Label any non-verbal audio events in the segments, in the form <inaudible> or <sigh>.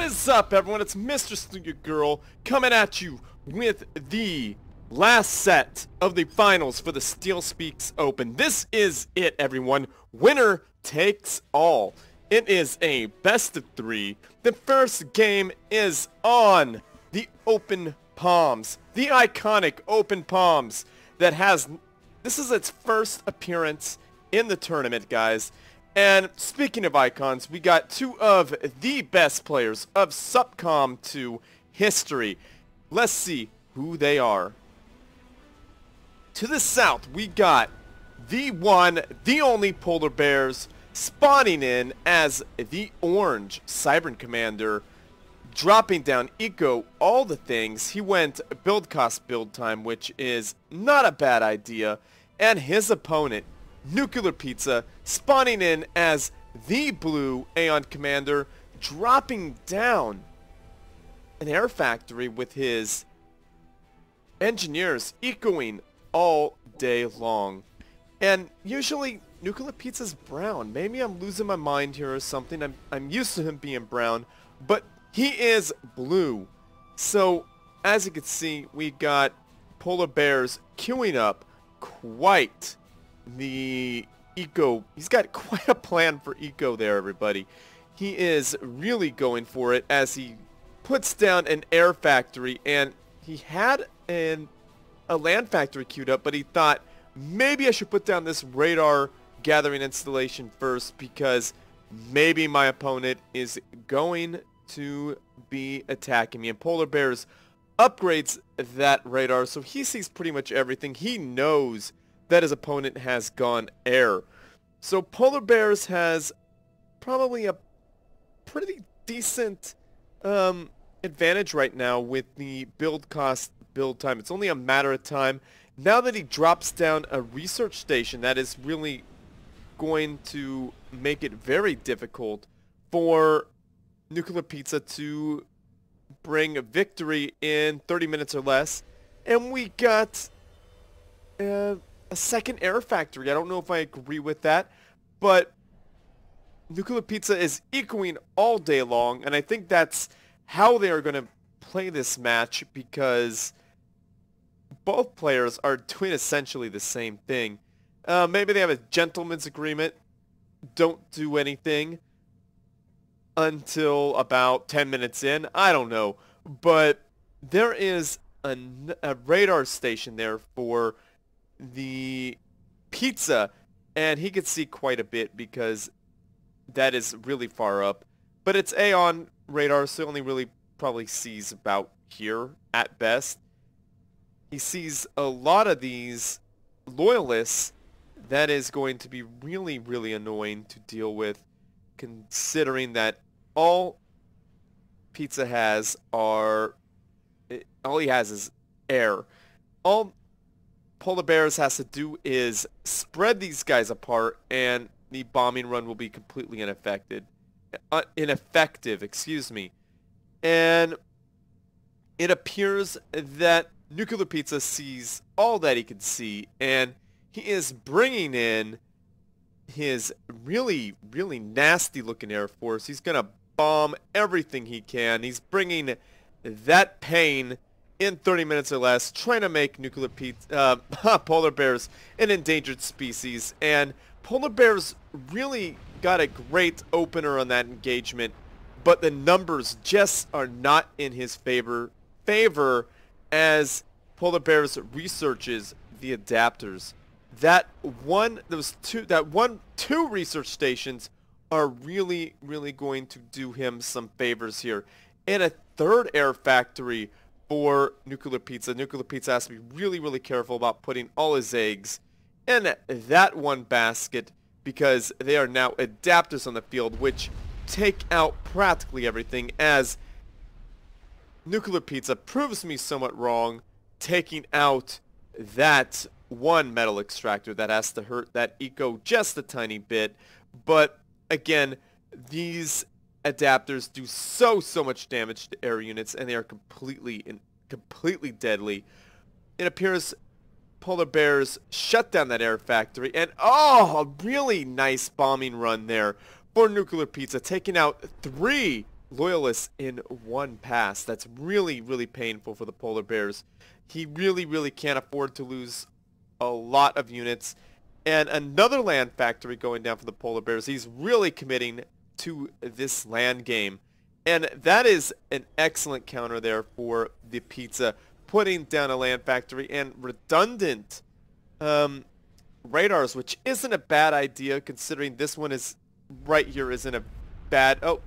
What is up, everyone? It's Mr. Sneaker Girl coming at you with the last set of the finals for the Steal Speaks Open. This is it, everyone. Winner takes all. It is a best of three. The first game is on the Open Palms, the iconic Open Palms that has... This is its first appearance in the tournament, guys. And speaking of icons, we got two of the best players of SupCom 2 history. Let's see who they are. To the south, we got the one, the only Polar Bears spawning in as the orange Cybran Commander, dropping down Eco, all the things. He went build cost build time, which is not a bad idea. And his opponent, Nuclear Pizza spawning in as the blue Aeon Commander, dropping down an air factory with his engineers echoing all day long. And usually Nuclear Pizza's brown. Maybe I'm losing my mind here or something. I'm, I'm used to him being brown, but he is blue. So, as you can see, we got Polar Bears queuing up quite the Eco. He's got <laughs> quite a plan for Eco there, everybody. He is really going for it as he puts down an air factory, and he had an, a land factory queued up, but he thought, maybe I should put down this radar gathering installation first because maybe my opponent is going to be attacking me. And Polar Bears upgrades that radar, so he sees pretty much everything. He knows that his opponent has gone air. So Polar Bears has probably a pretty decent um, advantage right now with the build cost build time. It's only a matter of time. Now that he drops down a research station, that is really going to make it very difficult for Nuclear Pizza to bring a victory in 30 minutes or less. And we got uh, a second air factory. I don't know if I agree with that, but Nuclear Pizza is echoing all day long, and I think that's how they are going to play this match because both players are doing essentially the same thing. Uh, maybe they have a gentleman's agreement. Don't do anything until about 10 minutes in. I don't know. But there is a radar station there for the pizza, and he could see quite a bit because that is really far up. But it's Aeon radar, so only really probably sees about here at best. He sees a lot of these loyalists. That is going to be really, really annoying to deal with, considering that all Pizza has are... All he has is air. All Polar Bears has to do is spread these guys apart and the bombing run will be completely unaffected. Uh, ineffective, excuse me. And it appears that Nuclear Pizza sees all that he can see and he is bringing in his really, really nasty looking Air Force. He's going to bomb everything he can. He's bringing that pain in 30 minutes or less trying to make nuclear uh, <laughs> polar bears an endangered species. And polar bears really got a great opener on that engagement, but the numbers just are not in his favor. Favor as polar bears researches the adapters. That one, those two, that one, two research stations are really, really going to do him some favors here. And a third air factory for Nuclear Pizza. Nuclear Pizza has to be really, really careful about putting all his eggs in that one basket because they are now adapters on the field, which take out practically everything as Nuclear Pizza proves me somewhat wrong, taking out that one metal extractor that has to hurt that eco just a tiny bit. But again, these adapters do so, so much damage to air units, and they are completely, in, completely deadly. It appears Polar Bears shut down that air factory, and oh, a really nice bombing run there for Nuclear Pizza, taking out three Loyalists in one pass. That's really, really painful for the Polar Bears. He really, really can't afford to lose a lot of units. And another land factory going down for the Polar Bears. He's really committing to this land game. And that is an excellent counter there for the pizza, putting down a land factory and redundant um, radars, which isn't a bad idea considering this one is right here isn't a bad... Oh,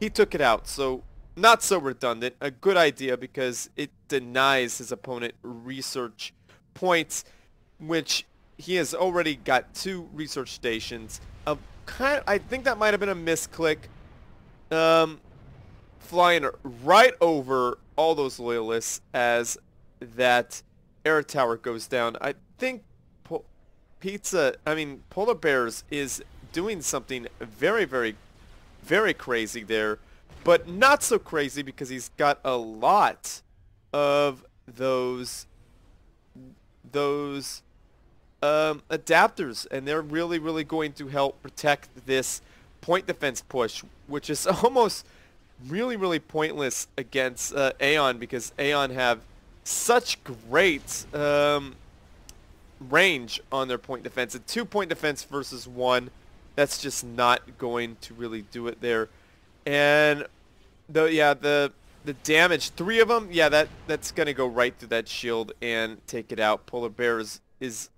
he took it out, so not so redundant. A good idea because it denies his opponent research points, which he has already got two research stations. Of kind, of, I think that might have been a misclick. Um, flying right over all those loyalists as that air tower goes down. I think po Pizza, I mean, Polar Bears is doing something very, very, very crazy there, but not so crazy because he's got a lot of those, those um, adapters, and they're really, really going to help protect this point defense push, which is <laughs> almost really, really pointless against uh, Aeon because Aeon have such great um, range on their point defense. A two-point defense versus one, that's just not going to really do it there. And the yeah the the damage, three of them, yeah that that's gonna go right through that shield and take it out. Polar Bears is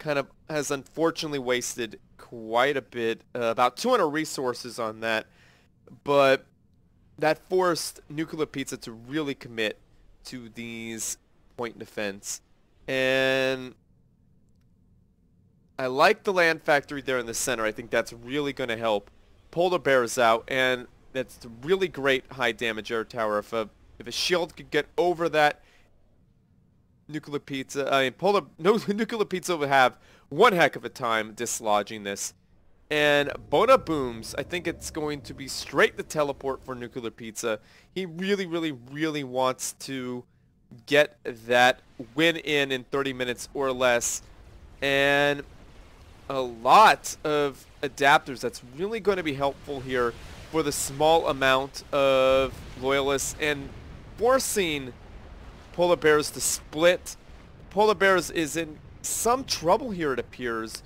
kind of has unfortunately wasted quite a bit, uh, about 200 resources on that, but that forced Nuclear Pizza to really commit to these point defense. And I like the land factory there in the center. I think that's really going to help pull the bears out. And that's a really great high damage air tower. If a, if a shield could get over that, Nuclear Pizza, uh, I mean, Polar, <laughs> no, Nuclear Pizza would have one heck of a time dislodging this. And Bona Booms, I think it's going to be straight the teleport for Nuclear Pizza. He really, really, really wants to get that win in in 30 minutes or less. And a lot of adapters that's really going to be helpful here for the small amount of loyalists and forcing Polar Bears to split. Polar Bears is in some trouble here, it appears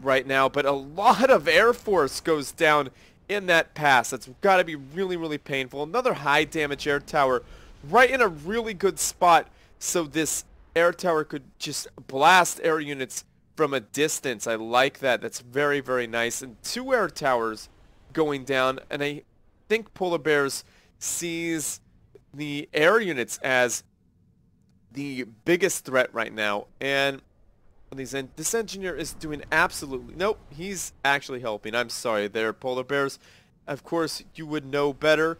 right now, but a lot of Air Force goes down in that pass. That's got to be really, really painful. Another high damage air tower right in a really good spot so this air tower could just blast air units from a distance. I like that. That's very, very nice. And two air towers going down, and I think Polar Bears sees the air units as the biggest threat right now. And these this engineer is doing absolutely nope he's actually helping. I'm sorry there polar bears. Of course you would know better.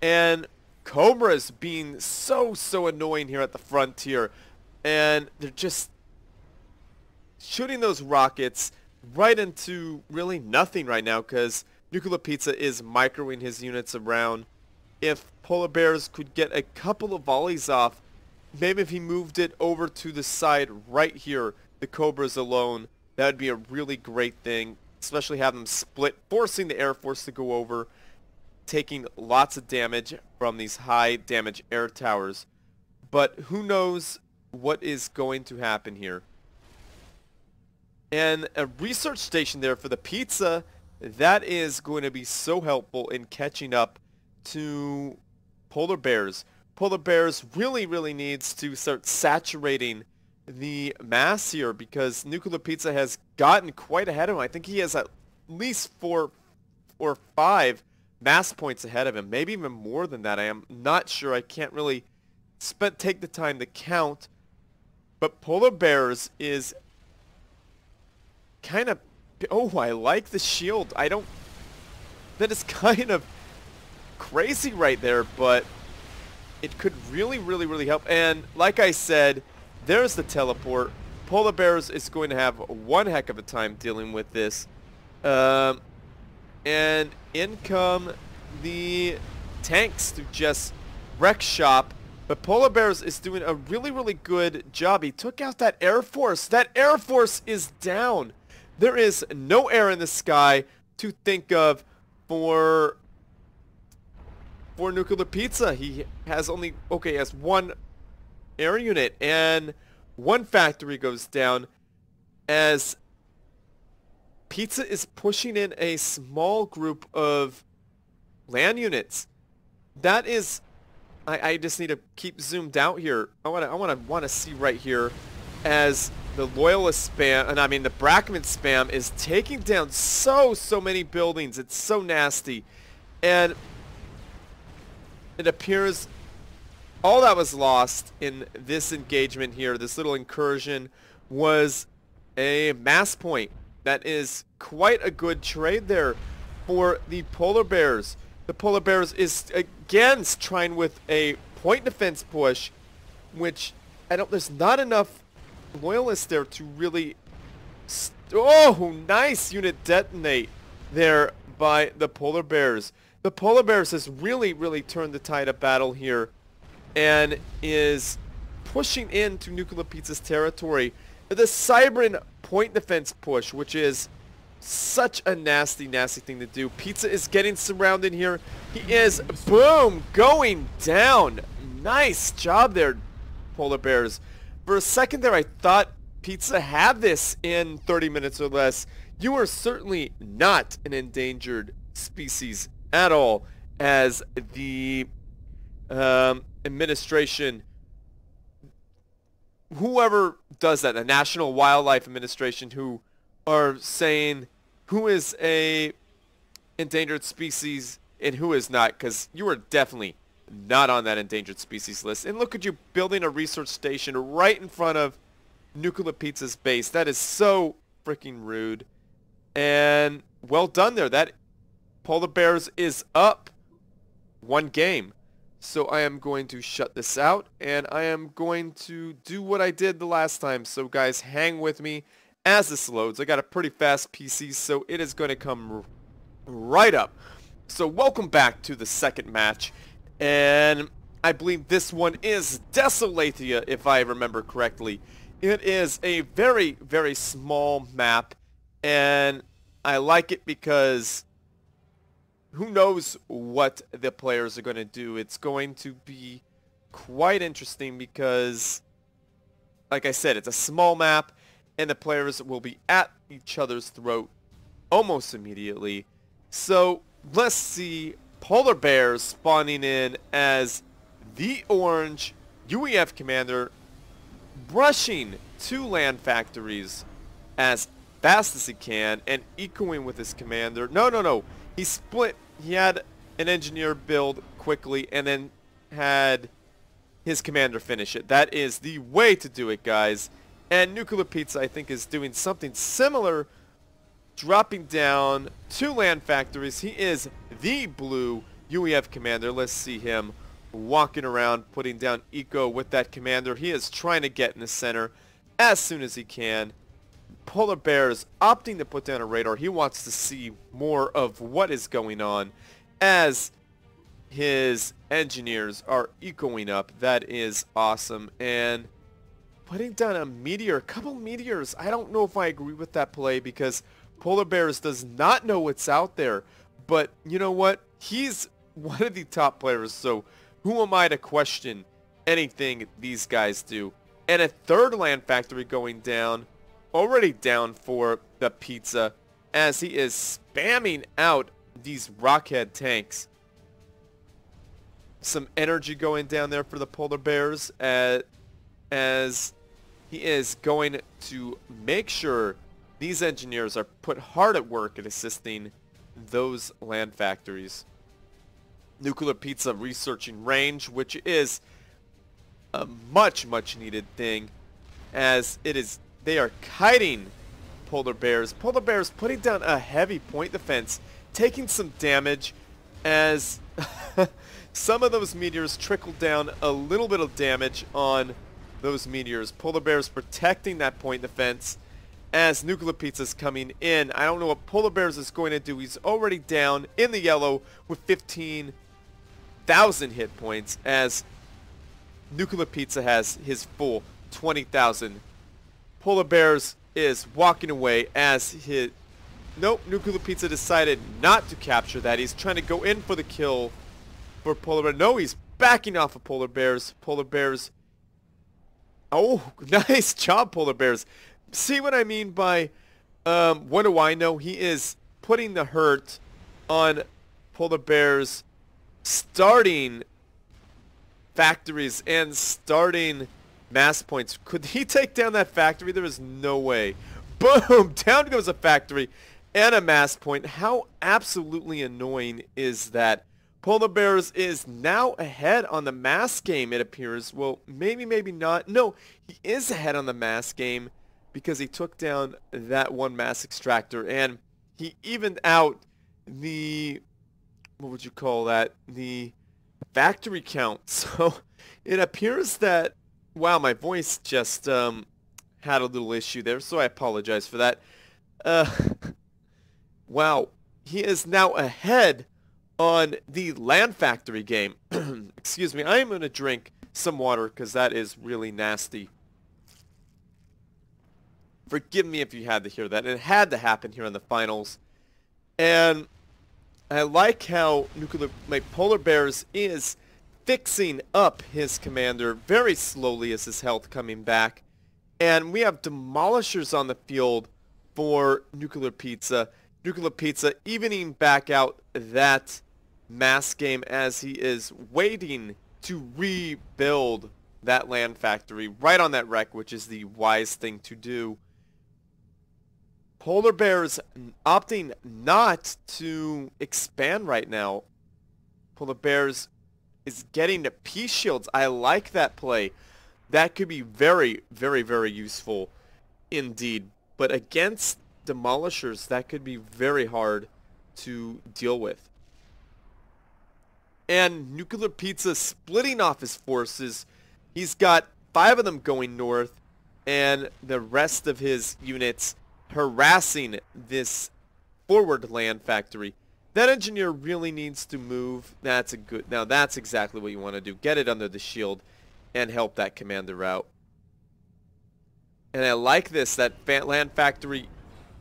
And cobras being so so annoying here at the frontier. And they're just shooting those rockets right into really nothing right now because nuclear pizza is microing his units around. If polar bears could get a couple of volleys off maybe if he moved it over to the side right here the Cobras alone, that would be a really great thing, especially have them split, forcing the Air Force to go over, taking lots of damage from these high damage air towers. But who knows what is going to happen here. And a research station there for the pizza, that is going to be so helpful in catching up to polar bears. Polar bears really, really needs to start saturating the mass here because Nuclear Pizza has gotten quite ahead of him. I think he has at least four or five mass points ahead of him, maybe even more than that. I am not sure. I can't really spend, take the time to count. But Polar Bears is kind of... Oh, I like the shield. I don't... That is <laughs> kind of crazy right there, but it could really, really, really help. And like I said, there's the teleport. Polar Bears is going to have one heck of a time dealing with this. Um, and in come the tanks to just wreck shop. But Polar Bears is doing a really, really good job. He took out that Air Force. That Air Force is down. There is no air in the sky to think of for for Nuclear Pizza. He has only, okay, he has one air unit and one factory goes down as Pizza is pushing in a small group of land units. That is, I, I just need to keep zoomed out here. I want to, I want to, want to see right here as the loyalist spam, and I mean the Brackman spam is taking down so, so many buildings. It's so nasty. And it appears all that was lost in this engagement here, this little incursion, was a mass point. That is quite a good trade there for the Polar Bears. The Polar Bears is again trying with a point defense push, which I don't. There's not enough loyalists there to really. oh, nice unit detonate there by the Polar Bears. The Polar Bears has really, really turned the tide of battle here and is pushing into Nuclear Pizza's territory. The Cybran point defense push, which is such a nasty, nasty thing to do. Pizza is getting surrounded here. He is, boom, going down. Nice job there, Polar Bears. For a second there, I thought Pizza had this in 30 minutes or less. You are certainly not an endangered species at all, as the um, administration whoever does that, the National Wildlife Administration, who are saying who is a endangered species and who is not, because you are definitely not on that endangered species list. And look at you building a research station right in front of Nuclear Pizza's base. That is so freaking rude. And well done there. That Polar Bears is up one game. So I am going to shut this out and I am going to do what I did the last time. So guys, hang with me as this loads. I got a pretty fast PC, so it is going to come right up. So welcome back to the second match. And I believe this one is Desolatia, if I remember correctly. It is a very, very small map. And I like it because who knows what the players are going to do. It's going to be quite interesting because, like I said, it's a small map and the players will be at each other's throat almost immediately. So let's see Polar Bears spawning in as the orange UEF commander brushing two land factories as fast as he can and ecoing with his commander. No, no, no. He split. He had an engineer build quickly and then had his commander finish it. That is the way to do it, guys. And Nuclear Pizza, I think, is doing something similar, dropping down two land factories. He is the blue UEF commander. Let's see him walking around, putting down eco with that commander. He is trying to get in the center as soon as he can. Polar Bear is opting to put down a radar. He wants to see more of what is going on as his engineers are ecoing up. That is awesome. And putting down a meteor, a couple meteors. I don't know if I agree with that play because Polar Bears does not know what's out there. But you know what? He's one of the top players, so who am I to question anything these guys do? And a third land factory going down already down for the pizza as he is spamming out these rockhead tanks. Some energy going down there for the polar bears as, as he is going to make sure these engineers are put hard at work at assisting those land factories. Nuclear Pizza researching range, which is a much, much needed thing as it is they are kiting polar bears. Polar bears putting down a heavy point defense, taking some damage as <laughs> some of those meteors trickle down a little bit of damage on those meteors. Polar bears protecting that point defense as Nuclear Pizza's coming in. I don't know what Polar Bears is going to do. He's already down in the yellow with 15,000 hit points as Nuclear Pizza has his full 20,000 Polar Bears is walking away as his... Nope, Nuclear Pizza decided not to capture that. He's trying to go in for the kill for Polar Bear. No, he's backing off of Polar Bears. Polar Bears. Oh, <laughs> nice job, Polar Bears. See what I mean by, um, what do I know? He is putting the hurt on Polar Bears starting factories and starting mass points. Could he take down that factory? There is no way. Boom! <laughs> Down goes a factory and a mass point. How absolutely annoying is that? Polar Bears is now ahead on the mass game, it appears. Well, maybe, maybe not. No, he is ahead on the mass game because he took down that one mass extractor and he evened out the, what would you call that? The factory count. <laughs> So it appears that, wow, my voice just um, had a little issue there, so I apologize for that. Uh, <laughs> wow, he is now ahead on the Land Factory game. <clears throat> Excuse me, I am going to drink some water because that is really nasty. Forgive me if you had to hear that. It had to happen here in the finals. And I like how Nuclear my Polar Bears is fixing up his commander very slowly as his health coming back. And we have demolishers on the field for Nuclear Pizza. Nuclear Pizza evening back out that mass game as he is waiting to rebuild that land factory right on that wreck, which is the wise thing to do. Polar Bears opting not to expand right now. Polar Bears is getting the peace shields. I like that play. That could be very, very, very useful indeed. But against demolishers, that could be very hard to deal with. And Nuclear Pizza splitting off his forces. He's got five of them going north and the rest of his units harassing this forward land factory. That engineer really needs to move. That's a good... Now, that's exactly what you want to do. Get it under the shield and help that commander out. And I like this, that land factory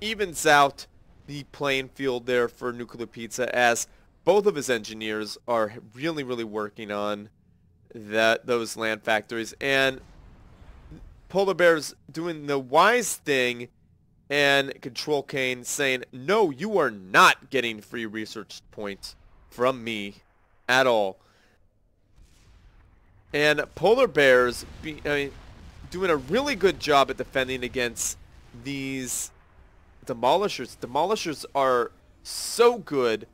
evens out the playing field there for Nuclear Pizza as both of his engineers are really, really working on that those land factories. And Polar Bear's doing the wise thing and Control Kane saying, no, you are not getting free research points from me at all. And Polar Bears be, I mean, doing a really good job at defending against these Demolishers. Demolishers are so good.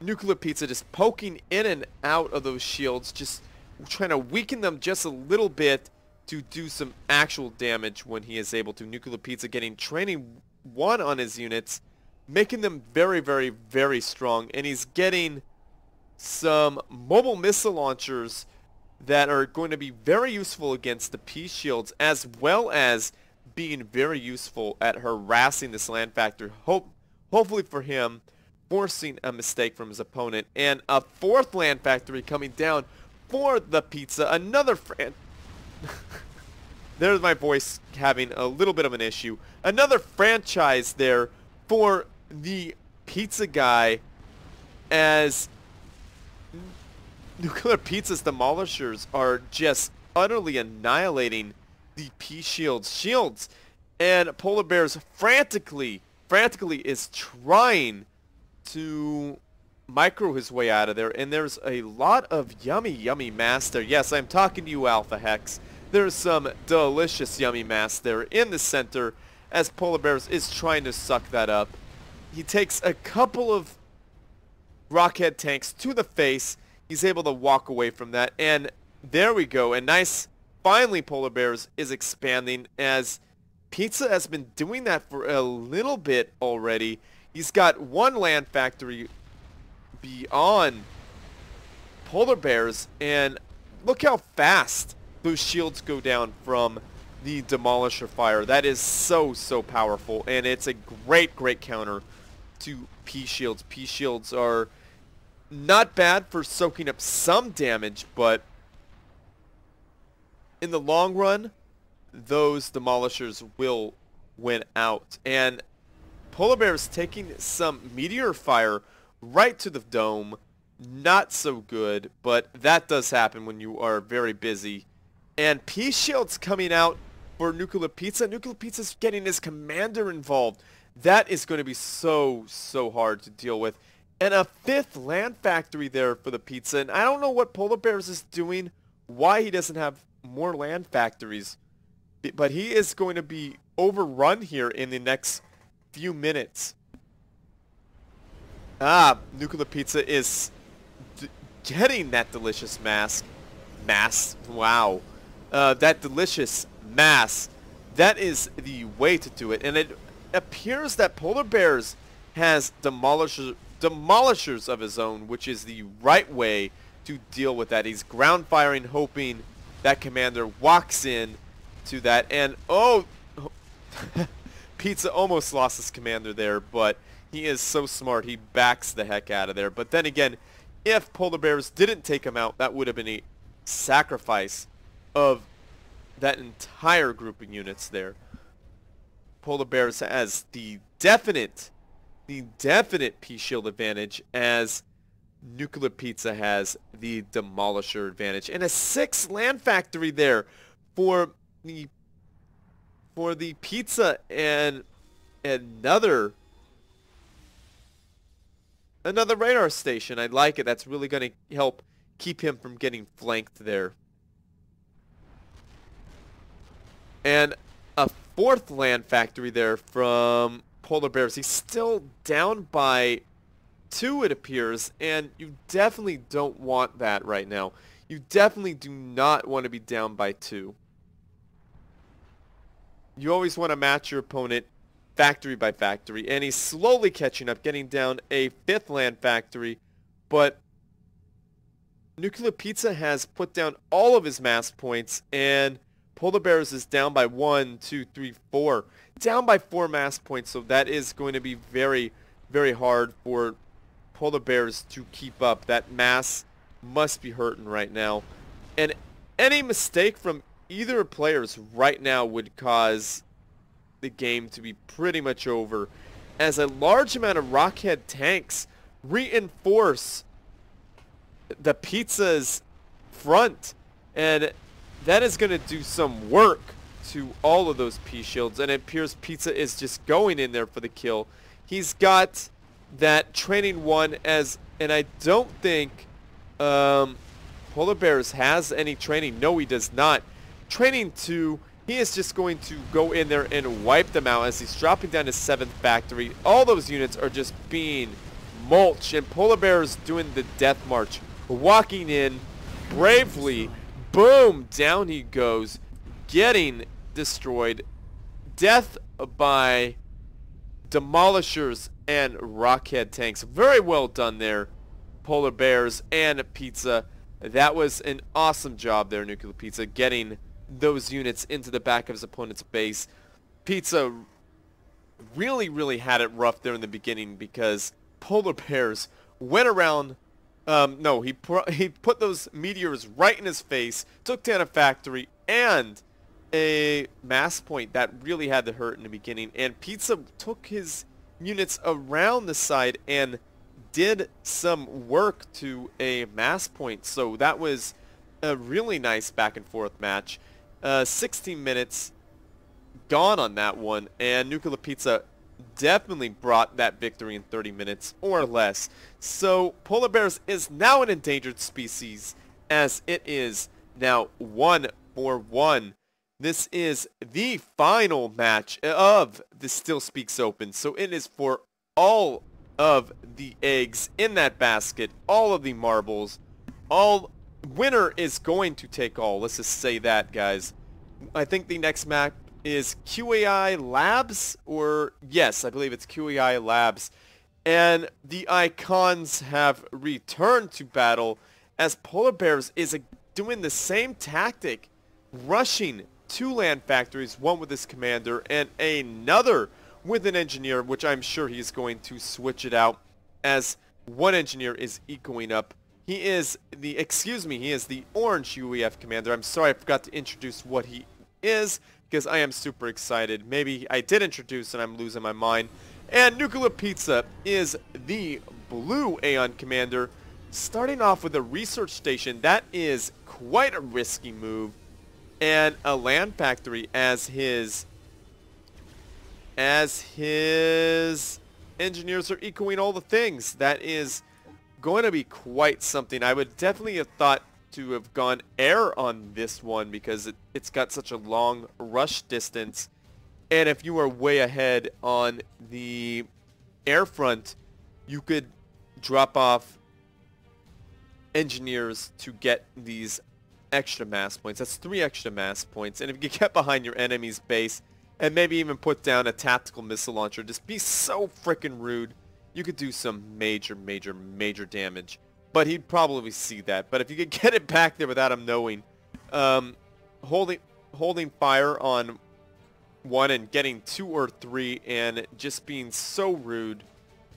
Nuclear Pizza just poking in and out of those shields, just trying to weaken them just a little bit to do some actual damage when he is able to. Nuclear Pizza getting training one on his units, making them very, very, very strong. And he's getting some mobile missile launchers that are going to be very useful against the peace shields as well as being very useful at harassing this land factor. Hope, hopefully for him, forcing a mistake from his opponent. And a fourth land factory coming down for the pizza. Another friend. <laughs> There's my voice having a little bit of an issue. Another franchise there for the pizza guy as Nuclear Pizza's demolishers are just utterly annihilating the P-Shield's shields. And Polar Bears frantically, frantically is trying to micro his way out of there. And there's a lot of yummy, yummy mass there. Yes, I'm talking to you, Alpha Hex. There's some delicious yummy mass there in the center as Polar Bears is trying to suck that up. He takes a couple of Rockhead tanks to the face. He's able to walk away from that. And there we go. And nice, finally Polar Bears is expanding as Pizza has been doing that for a little bit already. He's got one land factory beyond Polar Bears. And look how fast those shields go down from the Demolisher Fire. That is so, so powerful. And it's a great, great counter to P-Shields. P-Shields are not bad for soaking up some damage, but in the long run, those Demolishers will win out. And Polar Bear is taking some Meteor Fire right to the dome not so good, but that does happen when you are very busy. And P-Shield's coming out for Nuclear Pizza. Nuclear Pizza's getting his commander involved. That is going to be so, so hard to deal with. And a fifth land factory there for the pizza. And I don't know what Polar Bears is doing, why he doesn't have more land factories. But he is going to be overrun here in the next few minutes. Ah, Nuclear Pizza is getting that delicious mask. Mass. Wow. Uh, that delicious mass. That is the way to do it. And it appears that Polar Bears has demolishers, demolishers of his own, which is the right way to deal with that. He's ground firing, hoping that commander walks in to that. And, oh, <laughs> Pizza almost lost his commander there, but he is so smart. He backs the heck out of there. But then again, if Polar Bears didn't take him out, that would have been a sacrifice of that entire group of units there. Polar Bears has the definite, the definite P-Shield advantage as Nuclear Pizza has the Demolisher advantage. And a six land factory there for the for the pizza and another another radar station. I like it. That's really going to help keep him from getting flanked there. And a fourth land factory there from Polar Bears. He's still down by two, it appears, and you definitely don't want that right now. You definitely do not want to be down by two. You always want to match your opponent factory by factory, and he's slowly catching up, getting down a fifth land factory, but Nuclear Pizza has put down all of his mass points, and Polar Bears is down by one, two, three, four. Down by four mass points, so that is going to be very, very hard for Polar Bears to keep up. That mass must be hurting right now. And any mistake from either players right now would cause the game to be pretty much over as a large amount of Rockhead tanks reinforce the pizza's front and that is going to do some work to all of those P-shields and it appears Pizza is just going in there for the kill. He's got that training one as and I don't think um, Polar Bears has any training. No, he does not. Training two he is just going to go in there and wipe them out as he's dropping down his 7th factory. All those units are just being mulched, and Polar Bear is doing the death march. Walking in bravely. Boom! Down he goes, getting destroyed. Death by demolishers and rockhead tanks. Very well done there, Polar Bears and Pizza. That was an awesome job there, Nuclear Pizza, getting those units into the back of his opponent's base. Pizza really, really had it rough there in the beginning because Polar Bears went around... Um, no, he, he put those meteors right in his face, took down a factory, and a mass point that really had to hurt in the beginning. And Pizza took his units around the side and did some work to a mass point. So that was a really nice back and forth match. Uh, 16 minutes gone on that one, and Nuclear Pizza definitely brought that victory in 30 minutes or less. So Polar Bears is now an endangered species as it is now 1 for 1. This is the final match of the Steal Speaks Open. So it is for all of the eggs in that basket, all of the marbles, all winner is going to take all. Let's just say that, guys. I think the next map is QAI Labs, or yes, I believe it's QAI Labs. And the Icons have returned to battle as Polar Bears is doing the same tactic, rushing two land factories, one with his commander and another with an engineer, which I'm sure he's going to switch it out as one engineer is ecoing up he is the, excuse me, he is the orange UEF commander. I'm sorry I forgot to introduce what he is because I am super excited. Maybe I did introduce and I'm losing my mind. And Nuclear Pizza is the blue Aeon commander. starting off with a research station, that is quite a risky move. And a land factory as his as his engineers are echoing all the things. That is going to be quite something. I would definitely have thought to have gone air on this one because it, it's got such a long rush distance. And if you are way ahead on the air front, you could drop off engineers to get these extra mass points. That's three extra mass points. And if you <laughs> get behind your enemy's base and maybe even put down a tactical missile launcher, just be so freaking rude, you could do some major, major, major damage. But he'd probably see that. But if you could <laughs> get it back there without him knowing, um, holding holding fire on one and getting two or three and just being so rude,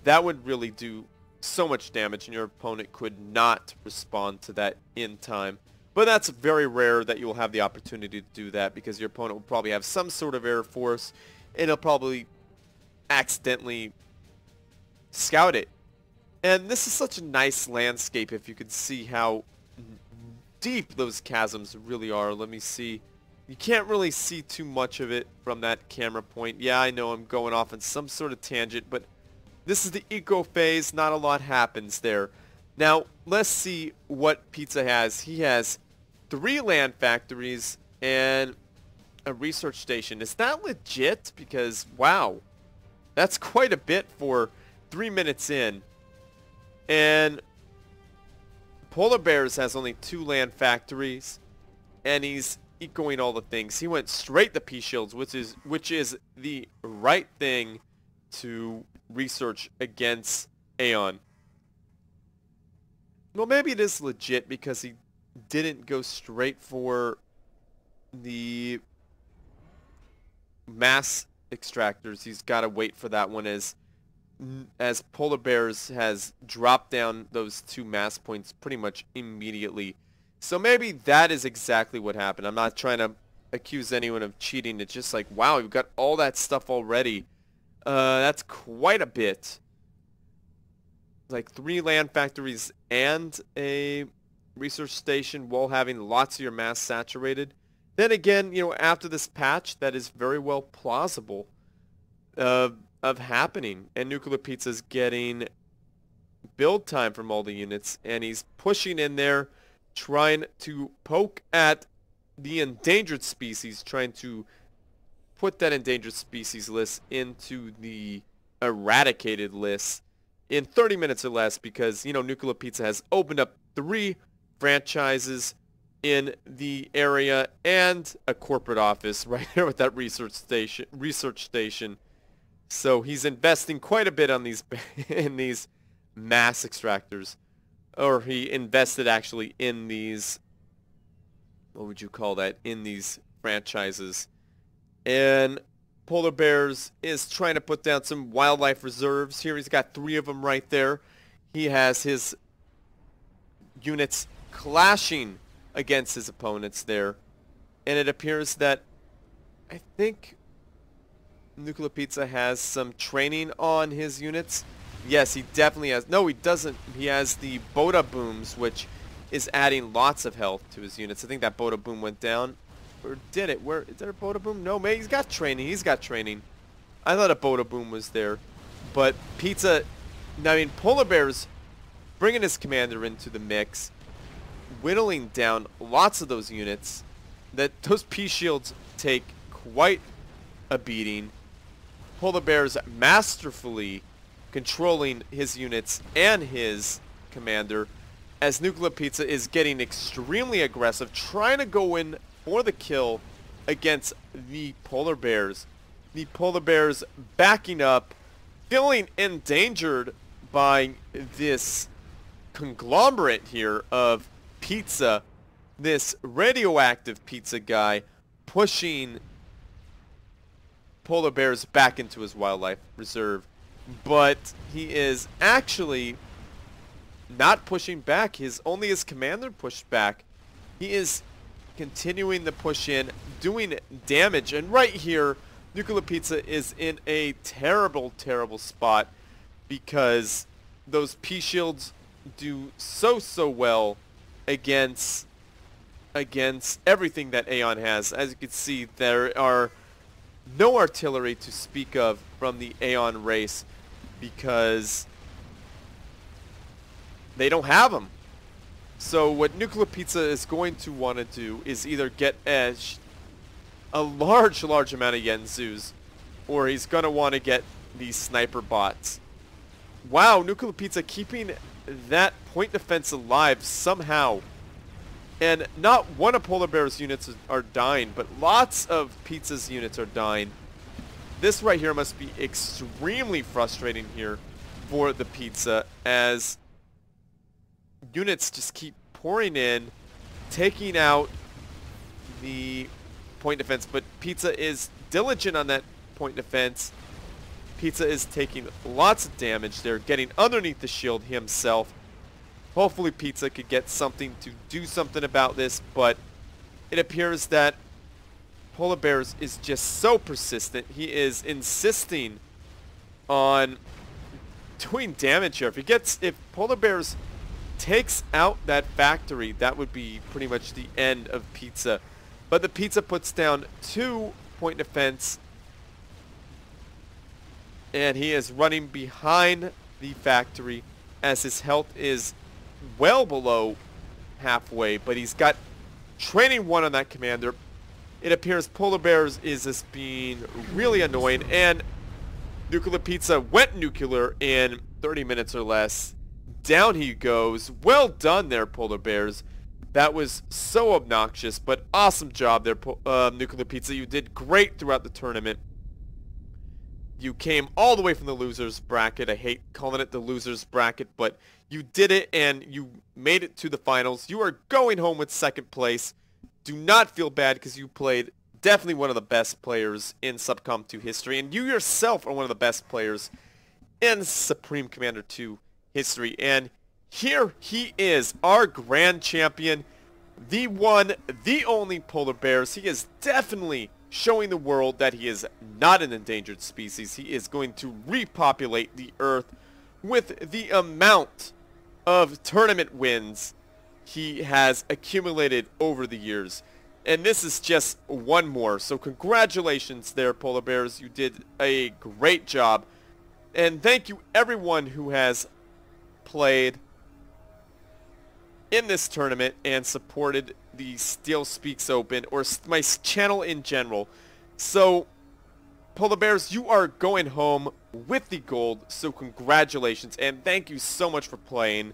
that would really do so much damage and your opponent could not respond to that in time. But that's very rare that you'll have the opportunity to do that because your opponent will probably have some sort of air force and he'll probably accidentally scout it. And this is such a nice landscape if you could see how deep those chasms really are. Let me see. You can't really see too much of it from that camera point. Yeah, I know I'm going off on some sort of tangent, but this is the eco phase. Not a lot happens there. Now, let's see what Pizza has. He has three land factories and a research station. Is that legit? Because, wow, that's quite a bit for three minutes in. And Polar Bears has only two land factories, and he's ecoing all the things. He went straight to P-Shields, which is which is the right thing to research against Aeon. Well, maybe it is legit because he didn't go straight for the mass extractors. He's got to wait for that one as as Polar Bears has dropped down those two mass points pretty much immediately. So maybe that is exactly what happened. I'm not trying to accuse anyone of cheating. It's just like, wow, you've got all that stuff already. Uh, that's quite a bit. Like three land factories and a research station while having lots of your mass saturated. Then again, you know, after this patch, that is very well plausible uh, of happening. And Nuclear Pizza's getting build time from all the units, and he's pushing in there, trying to poke at the endangered species, trying to put that endangered species list into the eradicated list in 30 minutes or less because, you know, Nuclear Pizza has opened up three franchises in the area and a corporate office <laughs> right here with that research station research station so he's investing quite a bit on these <laughs> in these mass extractors. Or he invested actually in these what would you call that? In these franchises. And polar bears is trying to put down some wildlife reserves. Here he's got three of them right there. He has his units clashing against his opponents there. And it appears that I think Nuclear Pizza has some training on his units. Yes, he definitely has. No, he doesn't. He has the Boda Booms, which is adding lots of health to his units. I think that Boda Boom went down. Or did it? Where is there a Boda Boom? No, man, he's got training. He's got training. I thought a Boda Boom was there. But Pizza, I mean, Polar Bear's bringing his commander into the mix whittling down lots of those units. That those P-Shields take quite a beating. Polar Bear's masterfully controlling his units and his commander as Nuclear Pizza is getting extremely aggressive, trying to go in for the kill against the Polar Bears. The Polar Bears backing up, feeling endangered by this conglomerate here of pizza, this radioactive pizza guy pushing polar bears back into his wildlife reserve. But he is actually not pushing back. His only his commander pushed back. He is continuing the push in, doing damage. And right here, Nuclear Pizza is in a terrible, terrible spot because those P-shields do so, so well against against everything that Aeon has. As you can see, there are no artillery to speak of from the Aeon race because they don't have them. So what Nuclear Pizza is going to want to do is either get a, a large, large amount of Yenzus, or he's going to want to get these sniper bots. Wow, Nuclear Pizza keeping that point defense alive somehow. And not one of Polar Bear's units are dying, but lots of Pizza's units are dying. This right here must be extremely frustrating here for the Pizza as units just keep pouring in, taking out the point defense, but Pizza is diligent on that point defense. Pizza is taking lots of damage. They're getting underneath the shield himself. Hopefully Pizza could get something to do something about this, but it appears that Polarbearz is just so persistent. He is insisting on doing damage here. If he gets, if Polarbearz takes out that factory, that would be pretty much the end of Pizza. But the Pizza puts down two point defense, and he is running behind the factory as his health is well below halfway, but he's got training one on that commander. It appears Polarbearz is just being really annoying, and Nuclear Pizza went nuclear in 30 minutes or less. Down he goes. Well done there, Polarbearz. That was so obnoxious, but awesome job there, uh, Nuclear Pizza. You did great throughout the tournament. You came all the way from the loser's bracket. I hate calling it the loser's bracket, but you did it and you made it to the finals. You are going home with second place. Do not feel bad because you played definitely one of the best players in SupCom 2 history, and you yourself are one of the best players in Supreme Commander 2 history. And here he is, our grand champion, the one, the only Polarbearz. He is definitely showing the world that he is not an endangered species. He is going to repopulate the Earth with the amount of tournament wins he has accumulated over the years. And this is just one more. So congratulations there, Polarbearz. You did a great job. And thank you everyone who has played in this tournament and supported the Steal Speaks Open or my channel in general. So, Polarbearz, you are going home with the gold, so congratulations, and thank you so much for playing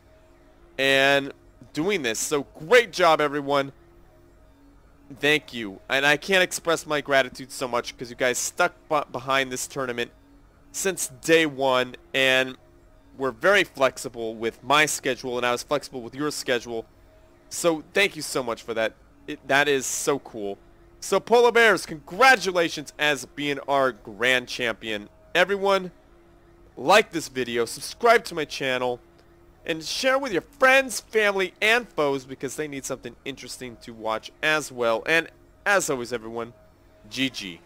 and doing this. So great job, everyone. Thank you. And I can't express my gratitude so much because you guys stuck behind this tournament since day one, and were very flexible with my schedule, and I was flexible with your schedule. So thank you so much for that. It, that is so cool. So Polarbearz, congratulations as being our grand champion. Everyone, like this video, subscribe to my channel, and share with your friends, family, and foes because they need something interesting to watch as well. And as always, everyone, GG.